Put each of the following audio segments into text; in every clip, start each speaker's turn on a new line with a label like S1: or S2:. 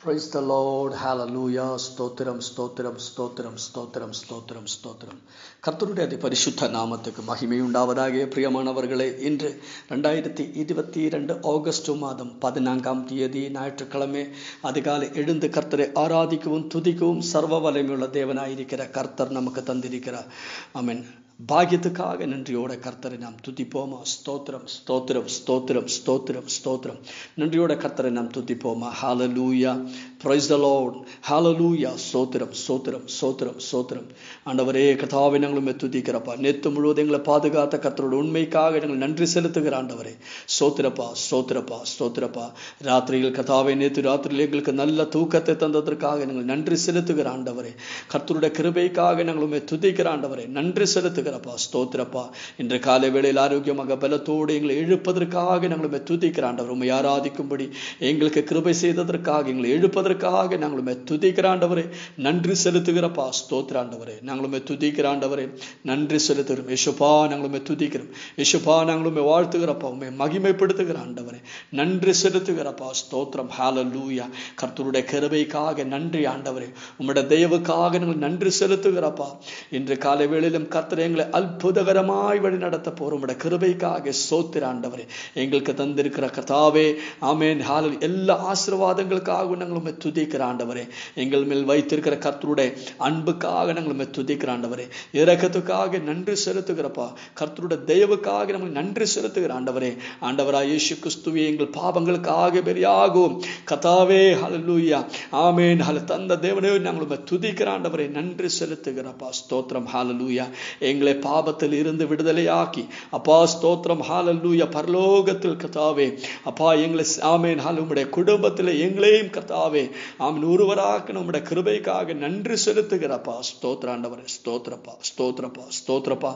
S1: Praise the Lord. Hallelujah. ஸ்தோத்திரம் ஸ்தோத்திரம் ஸ்தோத்திரம் ஸ்தோத்திரம் ஸ்தோத்திரம் ஸ்தோத்திரம் கர்த்தருடைய அதி பரிசுத்த நாமத்துக்கு மகிமை உண்டாவதாக பிரியமானவர்களே இன்று ரெண்டாயிரத்தி இருபத்தி இரண்டு ஆகஸ்ட் மாதம் பதினான்காம் தேதி ஞாயிற்றுக்கிழமை அதிகாலை எழுந்து கர்த்தரை ஆராதிக்கவும் துதிக்கவும் சர்வ வலிமையுள்ள தேவனாயிருக்கிற கர்த்தர் நமக்கு தந்திருக்கிறார் ஐ மீன் பாக்கியத்துக்காக நன்றியோட கர்த்தரை நாம் துதிப்போமா? ஸ்தோத்திரம் ஸ்தோத்திரம் ஸ்தோத்திரம் ஸ்தோத்திரம் ஸ்தோத்திரம். நன்றியோட கர்த்தரை நாம் துதிப்போமா? ஹாலலூயா praise the lord. Hallelujah. சோத்திரம் சோத்திரம் ஸ்தோத்திரம் ஸ்தோத்திரம். ஆண்டவரே கதாவை நாங்களும் துதிக்கிறப்பா. நேற்று முழுவதும் எங்களை பாதுகாத்த கர்த்தரோட உண்மைக்காக நாங்கள் நன்றி செலுத்துகிற ஆண்டவரே. சோத்திரப்பா சோத்திரப்பா சோத்திரப்பா ராத்திரியில் கதாவை நேற்று ராத்திரியில் எங்களுக்கு நல்ல தூக்கத்தை தந்ததற்காக நாங்கள் நன்றி செலுத்துகிற ஆண்டவரே. கர்த்தருடைய கிருபைக்காக நாங்களுமே துதிக்கிற ஆண்டவரே. நன்றி செலுத்துகிற துதிக்கிறப்பா ஸ்தோத்திரப்பா. இன்று காலை வேளையில் ஆரோக்கியமாக பலத்தோடு எங்களை எழுப்பதற்காக நாங்கள் துதிக்கிற ஆண்டவர் உண்மை ஆராதிக்கும்படி எங்களுக்கு கிருபை செய்ததற்காக எங்களை எழுப்பதற்காக நாங்கள் துதிக்கிற ஆண்டவரே நன்றி செலுத்துகிறப்பா ஸ்தோத்திராண்டவரே ஆண்டவரே. நாங்களும் துதிக்கிற நன்றி செலுத்துகிறோம். யசுப்பா நாங்களும் துதிக்கிறோம். யசுப்பா நாங்களும் வாழ்த்துகிறப்பா உண்மை மகிமைப்படுத்துகிற ஆண்டவரே. நன்றி செலுத்துகிறப்பா ஸ்தோத்திரம். ஹால லூயா கர்த்தருடைய கிருபைக்காக நன்றி ஆண்டவரே. உம்முடைய தெய்வுக்காக நாங்கள் நன்றி செலுத்துகிறப்பா. இன்று காலை வேளையிலும் கர்த்தரை எங்களை அற்புதகரமாய் வழி நடத்த போறோம். கிருபைக்காக சோத்திர ஆண்டவரே எங்களுக்கு தந்திருக்கிற கதாவே ஆமேன் ஹாலில் எல்லா ஆசீர்வாதங்களுக்காக நாங்கள் உண்மை துதிக்கிற ஆண்டவரே. எங்கள் மேல் வைத்திருக்கிற கர்த்தருடைய அன்புக்காக நாங்கள் உண்மை துதிக்கிற ஆண்டவரே. இறக்கத்துக்காக நன்றி செலுத்துகிறப்பா. கர்த்தருடைய தெய்வுக்காக நம்ம நன்றி செலுத்துகிற ஆண்டவரே. ஆண்டவரா இயேசு கிறிஸ்துவே எங்கள் பாவங்களுக்காக பெரியாகும் கதாவே ஹலலூயா ஆமேன் ஹல தந்த தேவனே நாங்கள் உண்மை துதிக்கிற ஆண்டவரை. நன்றி செலுத்துகிறப்பா. ஸ்தோத்திரம் ஹாலலூயா எங்களை பாபத்தில் இருந்து விடுதலையாக்கி. அப்பா ஸ்தோத்திரம் ஹாலல்லூயா பரலோகத்தில் கத்தாவே அப்பா எங்களை ஆமேன் ஹால் உம்முடைய குடும்பத்தில் எங்களையும் கத்தாவே ஆமன் ஒருவராக நம்முடைய கிருபைக்காக நன்றி செலுத்துகிறப்பா. ஸ்தோத்திராண்டவரே ஸ்தோத்திரப்பா ஸ்தோத்திரப்பா ஸ்தோத்திரப்பா.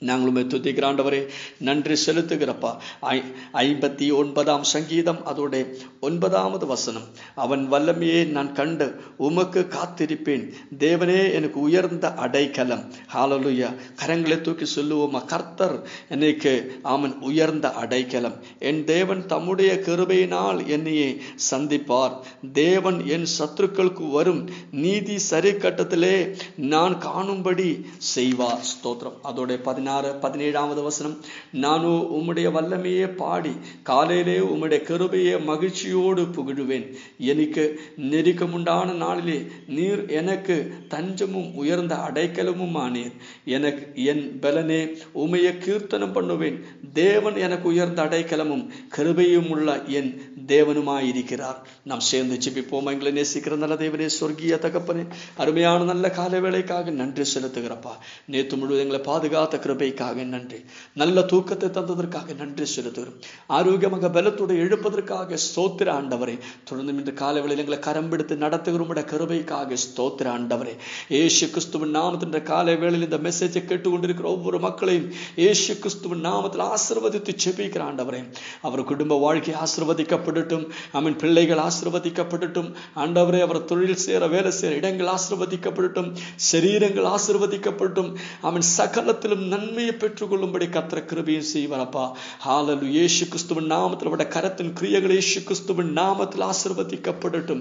S1: நாங்களும் துதிக்கிற நன்றி செலுத்துகிறப்பா. ஐ ஐம்பத்தி ஒன்பதாம் சங்கீதம் அதோட ஒன்பதாவது வசனம். அவன் வல்லமையே நான் கண்டு உமக்கு காத்திருப்பேன். தேவனே எனக்கு உயர்ந்த அடைக்கலம். ஹாலலுயா கரங்களை தூக்கி சொல்லுவோமா? கர்த்தர் எனக்கு அவன் உயர்ந்த அடைக்கலம். என் தேவன் தம்முடைய கிருபையினால் என்னையே சந்திப்பார். தேவன் என் சத்துருக்களுக்கு வரும் நீதி சரி கட்டத்திலே நான் காணும்படி செய்வார். ஸ்தோத்திரம். அதோட பதினாறு பதினாறு பதினேழாவது வசனம் நானோ உம்முடைய வல்லமையே பாடி காலையிலே உம்முடைய கருபையை மகிழ்ச்சியோடு புகழுவேன். எனக்கு நெருக்கமுண்டான நாளிலே நீர் எனக்கு தஞ்சமும் உயர்ந்த அடைக்கலமும் ஆனீர். எனக்கு என் பலனே உமைய கீர்த்தனம் பண்ணுவேன். தேவன் எனக்கு உயர்ந்த அடைக்கலமும் கருபையும் உள்ள என் தேவனுமாயிருக்கிறார். நாம் சேர்ந்து ஜிபிப்போம். எங்களை நேசிக்கிற நல்ல தேவனே சொர்க்கிய தகப்பனே அருமையான நல்ல கால வேலைக்காக நன்றி செலுத்துகிறப்பா. நேற்று முழுவதும் எங்களை பாதுகாத்த கிருபை கிருபைக்காக நன்றி. நல்ல தூக்கத்தை தந்ததற்காக நன்றி செலுத்துகிறோம். ஆரோக்கியமாக பலத்தோடு எழுப்பதற்காக ஸ்தோத்திர ஆண்டவரே. தொடர்ந்து இன்று காலை வேளையில் எங்களை கரம்பெடுத்து நடத்துகிறோம் கிருபைக்காக ஸ்தோத்திர ஆண்டவரே. ஏசு கிறிஸ்துவின் நாமத்தின் காலை வேளையில் இந்த மெசேஜை கேட்டுக்கொண்டிருக்கிற ஒவ்வொரு மக்களையும் ஏசு கிறிஸ்துவின் நாமத்தில் ஆசிர்வதித்து செபிக்கிற ஆண்டவரே. அவர் குடும்ப வாழ்க்கை ஆசிர்வதிக்கப்படட்டும். அவன் பிள்ளைகள் ஆசிர்வதிக்கப்படட்டும். ஆண்டவரே அவர் தொழில் சேர வேலை சேர இடங்கள் ஆசிர்வதிக்கப்படட்டும். சரீரங்கள் ஆசிர்வதிக்கப்படட்டும். அவன் சகலத்திலும் நன்மையை பெற்றுக்கொள்ளும்படி கத்திர கிருபையும் செய்வாரப்பா ஹாலலு ஏசு கிறிஸ்துவின் நாமத்தில் விட கரத்தின் கிரியைகள் ஏசு கிறிஸ்துவின் நாமத்தில் ஆசிர்வதிக்கப்படட்டும்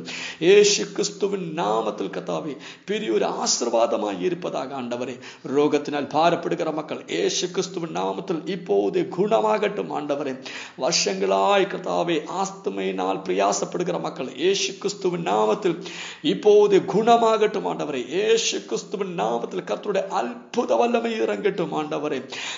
S1: ஏசு கிறிஸ்துவின் நாமத்தில் கத்தாவே பெரிய ஒரு ஆசிர்வாதமாய் இருப்பதாக ஆண்டவரே ரோகத்தினால் பாரப்படுகிற மக்கள் ஏசு கிறிஸ்துவின் நாமத்தில் இப்போது குணமாகட்டும் ஆண்டவரே வருஷங்களாய் கத்தாவே ஆஸ்துமையினால் பிரயாசப்படுகிற மக்கள் ஏசு கிறிஸ்துவின் நாமத்தில் இப்போது குணமாகட்டும் ஆண்டவரே ஏசு கிறிஸ்துவின் நாமத்தில் கர்த்தருடைய அற்புத வல்லமை இறங்கட்டும் ஆண்டவரே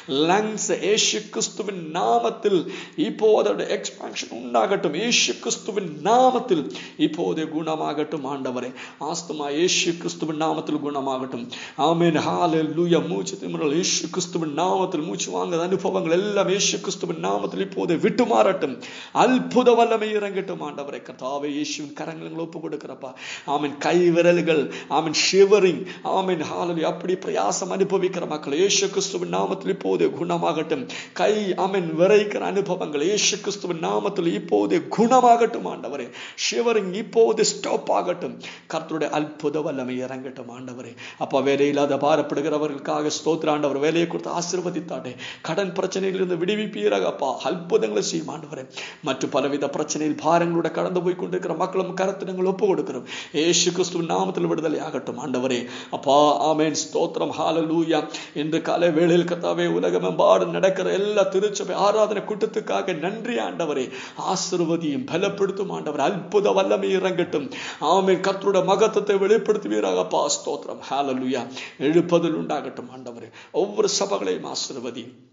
S1: லங்ஸ் ஏசு கிறிஸ்துவின் நாமத்தில் இப்போது எக்ஸ்பான்ஷன் உண்டாகட்டும். ஏசு கிறிஸ்துவின் நாமத்தில் இப்போதே குணமாகட்டும் ஆண்டவரே. ஆஸ்துமா ஏசு கிறிஸ்துவின் நாமத்தில் குணமாகட்டும். ஆமீன். ஆமேன் ஹalleluya மூச்சு திமிரல் ஏசு கிறிஸ்துவின் நாமத்தில் மூச்சு வாங்குற அனுபவங்கள் எல்லாம் ஏசு கிறிஸ்துவின் நாமத்தில் இப்போதே விட்டு மாறட்டும். அற்புத வல்லமை இறங்கட்டும் ஆண்டவரை. கர்த்தாவே இயேசுவின் கரங்களை ஒப்பு கொடுக்கிறப்பா. ஆமீன். கை விரல்கள் ஆமன். ஷிவரிங் ஆமீன். ஹாலலி அப்படி பிரயாசம் அனுபவிக்கிற மக்கள் இயேசு கிறிஸ்துவின் கிறிஸ்துவின் நாமத்தில் இப்போதே குணமாகட்டும் கை அமன் விரைக்கிற அனுபவங்கள் இயேசு கிறிஸ்துவின் நாமத்தில் இப்போதே குணமாகட்டும் ஆண்டவரே ஷிவரிங் இப்போது ஸ்டாப் ஆகட்டும் கர்த்தருடைய அற்புத வல்லமை இறங்கட்டும் ஆண்டவரே அப்பா வேலையில்லாத பாரப்படுகிறவர்களுக்காக ஸ்தோத்திர ஆண்டவர் வேலையை கொடுத்து ஆசீர்வதித்தாட்டே கடன் பிரச்சனையிலிருந்து விடுவிப்பீராக அப்பா அற்புதங்களை செய்யும் ஆண்டவரே மற்ற பலவித பிரச்சனையில் பாரங்களோட கடந்து போய் கொண்டிருக்கிற மக்களும் கருத்தினங்கள் ஒப்பு கொடுக்கிறோம் ஏசு கிறிஸ்துவின் நாமத்தில் விடுதலை ஆகட்டும் ஆண்டவரே அப்பா ஆமேன் ஸ்தோத்திரம் ஹாலலூயா இன்று காலை வேளையில் கத்தாவே உலகமெம்பாடு நடக்கிற எல்லா திருச்சபை ஆராதனை கூட்டத்துக்காக நன்றி ஆண்டவரே. ஆசிர்வதியும் பலப்படுத்தும் ஆண்டவர். அற்புத வல்லமை இறங்கட்டும். ஆமேன். கர்த்தருடைய மகத்தத்தை வெளிப்படுத்துவீராக. பா ஸ்தோத்திரம். ஹாலலுயா எழுப்பதில் உண்டாகட்டும் ஆண்டவரே. ஒவ்வொரு சபங்களையும் ஆசிர்வதியும்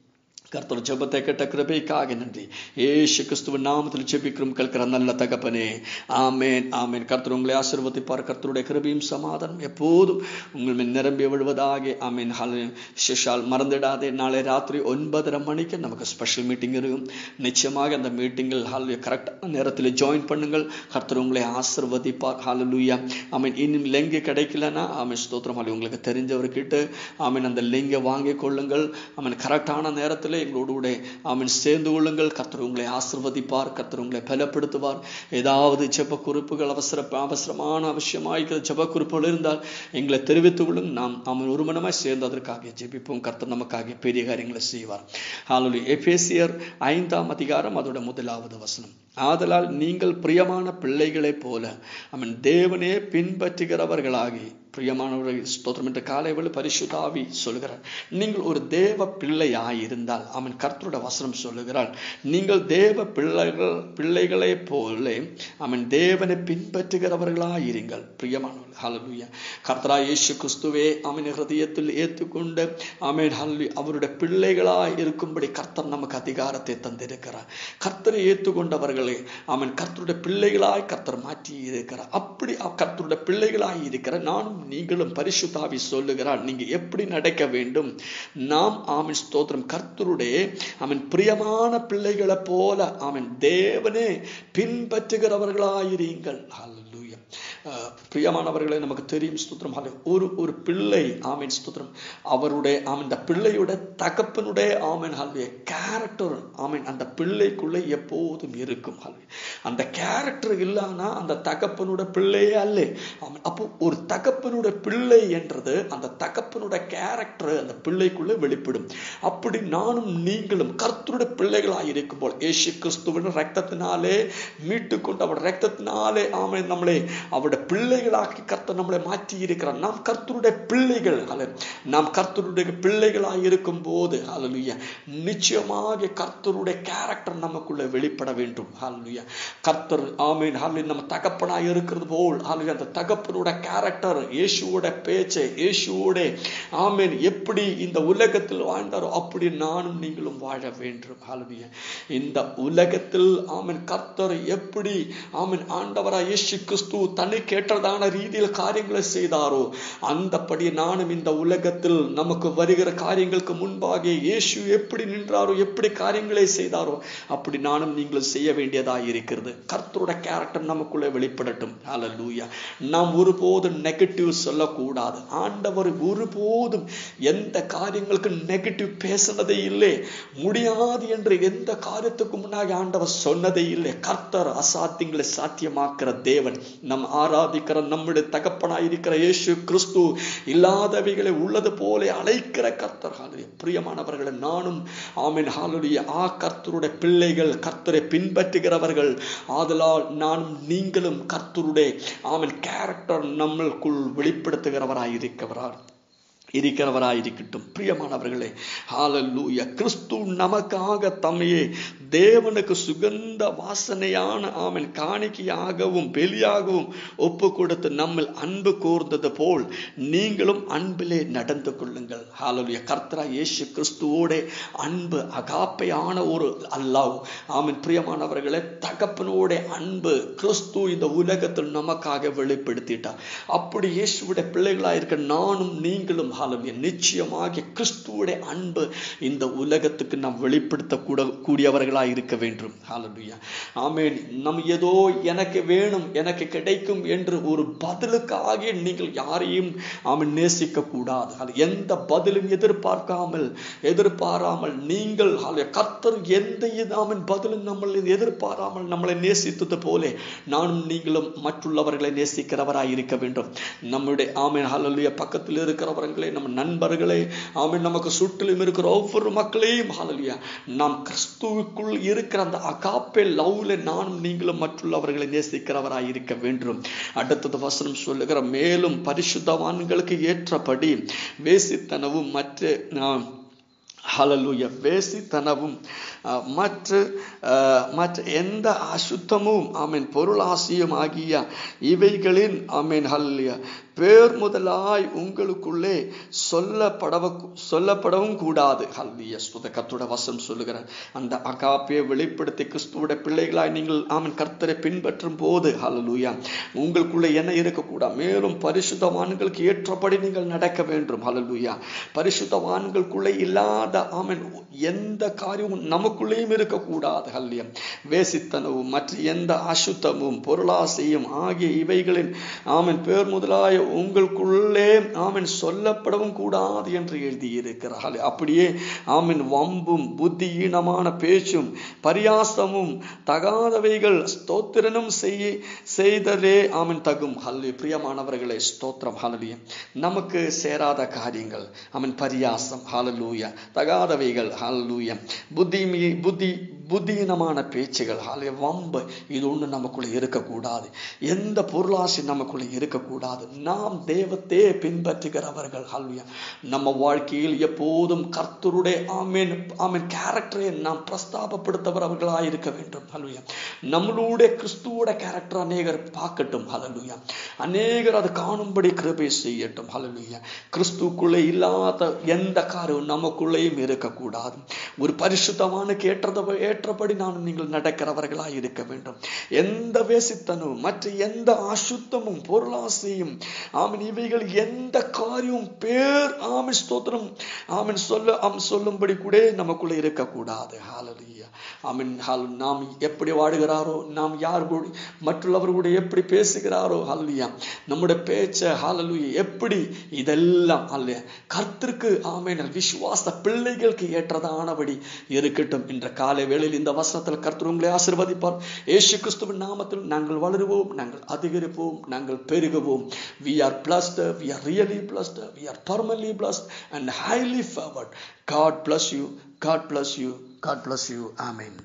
S1: கர்த்தர் ஜெபத்தை கேட்ட கிருபைக்காக நன்றி. ஏசு கிறிஸ்துவ நாமத்தில் ஜெபிக்கிறோம் கேட்கிற நல்ல தகப்பனே. ஆமேன் ஆமேன். கர்த்தர் உங்களை ஆசீர்வதிப்பார். கர்த்தருடைய கிருபையும் சமாதானம் எப்போதும் உங்கள் மேல் நிரம்பி விழுவதாக. ஆமேன். சிஷால் மறந்துடாதே. நாளை ராத்திரி ஒன்பதரை மணிக்கு நமக்கு ஸ்பெஷல் மீட்டிங் இருக்கும். நிச்சயமாக அந்த மீட்டிங்கில் ஹால் கரெக்டான நேரத்தில் ஜாயின் பண்ணுங்கள். கர்த்தர் உங்களை ஆசிர்வதிப்பார். ஹாலலூயா ஆமீன். இன்னும் லிங்க் கிடைக்கலன்னா ஆமீன். ஸ்தோத்திரம் உங்களுக்கு தெரிஞ்சவர்கிட்ட ஆமீன் அந்த லிங்கை வாங்கிக் கொள்ளுங்கள். ஆமீன். கரெக்டான நேரத்தில் எங்களோடு கூட. ஆமீன். சேர்ந்து கொள்ளுங்கள். கர்த்தர் உங்களை ஆசிர்வதிப்பார். கர்த்தர் உங்களை பலப்படுத்துவார். ஏதாவது ஜெப குறிப்புகள் அவசர அவசரமான அவசியமாயிருக்கிற செப குறிப்புகள் இருந்தால் எங்களை தெரிவித்துக் கொள்ளுங்கள். நாம் ஆமீன் ஒரு மனமாய் சேர்ந்து அதற்காக ஜெபிப்போம். கர்த்தர் நமக்காக பெரிய காரியங்களை செய்வார். ஆலோலி எபேசியர் ஐந்தாம் அதிகாரம் அதோட முதலாவது வசனம். ஆதலால் நீங்கள் பிரியமான பிள்ளைகளைப் போல அவன் தேவனே பின்பற்றுகிறவர்களாகி பிரியமானவர்கள் ஸ்தோத்திரம் என்ற காலை வேளை பரிசுதாவி சொல்கிறார். நீங்கள் ஒரு தேவ பிள்ளையாயிருந்தால் அவன் கர்த்தருடைய வசனம் சொல்லுகிறாள் நீங்கள் தேவ பிள்ளைகள் பிள்ளைகளை போல அவன் தேவனை பின்பற்றுகிறவர்களாயிருங்கள். பிரியமானவர்கள் ஹalleluya கர்த்தரா இயேசு கிறிஸ்துவே அவன் ஹிருதயத்தில் ஏற்றுக்கொண்டு அவன் ஹல்லு அவருடைய பிள்ளைகளாய் இருக்கும்படி கர்த்தர் நமக்கு அதிகாரத்தை தந்திருக்கிறார். கர்த்தரை ஏற்றுக்கொண்டவர்களை அவன் கர்த்தருடைய பிள்ளைகளாய் கர்த்தர் மாற்றி இருக்கிறார் அப்படி கர்த்தருடைய பிள்ளைகளாய் இருக்கிற நானும் நீங்களும் பரிசுத்தாவி சொல்லுகிறார். நீங்க எப்படி நடக்க வேண்டும்? நாம் ஆமின் ஸ்தோத்திரம். கர்த்தருடைய அவன் பிரியமான பிள்ளைகளை போல அவன் தேவனே பின்பற்றுகிறவர்களாயிருங்கள். அல்லு பிரியமானவர்களே நமக்கு தெரியும் ஸ்தோத்திரம். ஒரு ஒரு பிள்ளை ஆமீன் ஸ்தோத்திரம். அவருடைய ஆமீன் இந்த பிள்ளையுடைய தகப்பனுடைய ஆமீன் ஹால்விய கேரக்டர் ஆமீன் அந்த பிள்ளைக்குள்ளே எப்போதும் இருக்கும் ஹால்வி அந்த கேரக்டர் இல்லைன்னா அந்த தகப்பனோட பிள்ளையே அல்ல. ஆமீன் அப்போ ஒரு தகப்பனோட பிள்ளை என்றது அந்த தகப்பனோட கேரக்டர் அந்த பிள்ளைக்குள்ளே வெளிப்படும். அப்படி நானும் நீங்களும் கர்த்தருடைய பிள்ளைகளாக இருக்கும் போல் ஏசு கிறிஸ்துவின் ரத்தத்தினாலே மீட்டு கொண்டு அவருடைய ரத்தத்தினாலே ஆமீன் நம்மளே நம்மளை அவருடைய பிள்ளைகளாக்கி கர்த்தர் நம்மளை மாற்றி இருக்கிறார் நாம் கர்த்தருடைய பிள்ளைகள். அல்ல நாம் கர்த்தருடைய பிள்ளைகளாக இருக்கும் போது ஹalleluya நிச்சயமாக கர்த்தருடைய கேரக்டர் நமக்குள்ள வெளிப்பட வேண்டும். ஹalleluya கர்த்தர் ஆமீன் ஹalleluya நம்ம தகப்பனாக இருக்கிறது போல் ஹalleluya அந்த தகப்பனோட கேரக்டர் இயேசுவோட பேச்சை இயேசுவோட ஆமீன் எப்படி இந்த உலகத்தில் வாழ்ந்தாரோ அப்படி நானும் நீங்களும் வாழ வேண்டும். ஹalleluya இந்த உலகத்தில் ஆமீன் கர்த்தர் எப்படி ஆமீன் ஆண்டவராக இயேசு கிறிஸ்து தன்னை கேட்டதான ரீதியில் காரியங்களை செய்தாரோ? அந்தபடி நானும் இந்த உலகத்தில் நமக்கு வருகிற காரியங்களுக்கு முன்பாக இயேசு எப்படி நின்றாரோ எப்படி காரியங்களை செய்தாரோ அப்படி நானும் நீங்களும் செய்ய வேண்டியதாக இருக்கிறது. கர்த்தரோட கேரக்டர் நமக்குள்ளே வெளிப்படட்டும். அல்ல லூயா நாம் ஒருபோதும் நெகட்டிவ் சொல்லக்கூடாது. ஆண்டவர் ஒருபோதும் எந்த காரியங்களுக்கு நெகட்டிவ் பேசினதே இல்லை. முடியாது என்று எந்த காரியத்துக்கு முன்னாடி ஆண்டவர் சொன்னதே இல்லை. கர்த்தர் அசாத்தியங்களை சாத்தியமாக்குற தேவன் நம் ஆர் ஆராதிக்கிற நம்முடைய தகப்பனாயிருக்கிற இயேசு கிறிஸ்து இல்லாதவைகளை உள்ளது போல அழைக்கிற கர்த்தர். பிரியமானவர்களை நானும் ஆமீன் ஹாலுடைய ஆ கர்த்தருடைய பிள்ளைகள் கர்த்தரை பின்பற்றுகிறவர்கள். ஆதலால் நானும் நீங்களும் கர்த்தருடைய ஆமீன் கேரக்டர் நம்மளுக்குள் வெளிப்படுத்துகிறவராய் இருக்கிறார். இருக்கிறவராயிருக்கட்டும். பிரியமானவர்களே ஹாலல்லூய கிறிஸ்து நமக்காக தம்மையே தேவனுக்கு சுகந்த வாசனையான ஆமன் காணிக்கையாகவும் பெலியாகவும் ஒப்பு கொடுத்து நம்மில் அன்பு கூர்ந்தது போல் நீங்களும் அன்பிலே நடந்து கொள்ளுங்கள். ஹாலலுய கர்த்தரா இயேசு கிறிஸ்துவோட அன்பு அகாப்பையான ஒரு அல்லாஹ். ஆமன் பிரியமானவர்களே தகப்பனோட அன்பு கிறிஸ்து இந்த உலகத்தில் நமக்காக வெளிப்படுத்திட்டார். அப்படி இயேசுவோட பிள்ளைகளாக இருக்க நானும் நீங்களும் ஹalleluya நிச்சயமாக கிறிஸ்துவோடைய அன்பு இந்த உலகத்துக்கு நாம் வெளிப்படுத்த கூட இருக்க வேண்டும். ஹalleluya ஆமேன். நம் ஏதோ எனக்கு வேணும் எனக்கு கிடைக்கும் என்று ஒரு பதிலுக்காக நீங்கள் யாரையும் ஆமென் நேசிக்க கூடாது அது எந்த பதிலும் எதிர்பார்க்காமல் எதிர்பாராமல் நீங்கள் கர்த்தர் எந்த ஆமின் பதிலும் நம்மளை எதிர்பாராமல் நம்மளை நேசித்தது போலே நானும் நீங்களும் மற்றுள்ளவர்களை நேசிக்கிறவராய் இருக்க வேண்டும். நம்முடைய ஆமென் ஹாலலுயா பக்கத்தில் இருக்கிறவர்களை நம்ம நண்பர்களே ஆமே நமக்கு சுற்றிலும் இருக்கிற ஒவ்வொரு மக்களையும் ஹாலலியா நாம் கிறிஸ்துவுக்குள் இருக்கிற அந்த அகாப்பே லவ்ல நானும் நீங்களும் மற்றுள்ளவர்களை நேசிக்கிறவராய் இருக்க வேண்டும். அடுத்தது வசனம் சொல்லுகிற மேலும் பரிசுத்தவான்களுக்கு ஏற்றபடி வேசித்தனவும் மற்ற ஆஹ், வேசித்தனவும் மற்ற மற்ற எந்த அசுத்தமும் ஆமென் பொருளாசியும் ஆகிய இவைகளின் ஆமீன் ஹல்லியா பேர் முதலாய் உங்களுக்குள்ளே சொல்லப்படவ சொல்லப்படவும் கூடாது. ஹல்லிய ஸ்துதகத்தோட வசம் சொல்லுகிறார். அந்த அகாப்பியை வெளிப்படுத்தி கிறிஸ்துவோட பிள்ளைகளாய் நீங்கள் அவன் கர்த்தரை பின்பற்றும் போது ஹலலூயா உங்களுக்குள்ளே என்ன இருக்கக்கூடாது? மேலும் பரிசுத்தவான்களுக்கு ஏற்றபடி நீங்கள் நடக்க வேண்டும். ஹலலூயா பரிசுத்தவான்களுக்குள்ளே இல்லாத ஆமன் எந்த காரியமும் நமக்குள்ளேயும் இருக்கக்கூடாது. ஹல்லியம் வேசித்தனவும் மற்ற எந்த அசுத்தமும் பொருளாசையும் ஆகிய இவைகளின் ஆமன் பேர் முதலாய உங்களுக்குள்ளே ஆமீன் சொல்லப்படவும் கூடாது என்று எழுதியிருக்கிறார்கள். அப்படியே ஆமீன் வம்பும் புத்தியீனமான பேச்சும் பரியாசமும் தகாதவைகள் ஸ்தோத்திரனும் செய்ய செய்தலே ஆமீன் தகும். ஹல்லி பிரியமானவர்களே ஸ்தோத்திரம். ஹலலிய நமக்கு சேராத காரியங்கள். ஆமீன் பரியாசம். ஹலலூய தகாதவைகள். ஹலலூய புத்தி புத்தி புத்தியீனமான பேச்சுகள். ஹாலே வம்பு. இது ஒன்று நமக்குள்ளே இருக்கக்கூடாது. எந்த பொருளாசை நமக்குள்ளே இருக்கக்கூடாது. நான் நாம் தேவத்தையே பின்பற்றுகிறவர்கள். ஹல்வியா நம்ம வாழ்க்கையில் எப்போதும் கர்த்தருடைய ஆமீன் ஆமீன் கேரக்டரை நாம் பிரஸ்தாபப்படுத்தவரவர்களாக இருக்க வேண்டும். ஹல்வியா நம்மளுடைய கிறிஸ்துவோட கேரக்டர் அநேகர் பார்க்கட்டும். ஹலலுயா அநேகர் அது காணும்படி கிருபை செய்யட்டும். ஹலலுயா கிறிஸ்துக்குள்ளே இல்லாத எந்த காரியம் நமக்குள்ளேயும் இருக்கக்கூடாது. ஒரு பரிசுத்தமான கேட்டதை ஏற்றபடி நான் நீங்கள் நடக்கிறவர்களாக இருக்க வேண்டும். எந்த வேசித்தனும் மற்ற எந்த அசுத்தமும் பொருளாசையும் ஆமன். இவைகள் எந்த காரியம்? பேர் ஆமின் ஸ்தோத்திரம். ஆமன் சொல்ல ஆம் சொல்லும்படி கூட நமக்குள்ள இருக்கக்கூடாது. ஹாலலியா ஆமீன். ஹால் நாம் எப்படி வாடுகிறாரோ நாம் யார் கூட மற்றவர்கள் எப்படி பேசுகிறாரோ ஹாலலியா நம்முடைய பேச்ச ஹாலலுயா எப்படி இதெல்லாம் அல்ல கர்த்திற்கு ஆமென் விசுவாச பிள்ளைகளுக்கு ஏற்றதானபடி இருக்கட்டும். என்ற காலை வேளையில் இந்த வசனத்தில் கர்த்தர் உங்களை ஆசிர்வதிப்பார். ஏசு கிறிஸ்துவின் நாமத்தில் நாங்கள் வளருவோம் நாங்கள் அதிகரிப்போம் நாங்கள் பெருகுவோம். We are blessed we are really blessed we are permanently blessed and highly favored. God bless you god bless you god bless you. Amen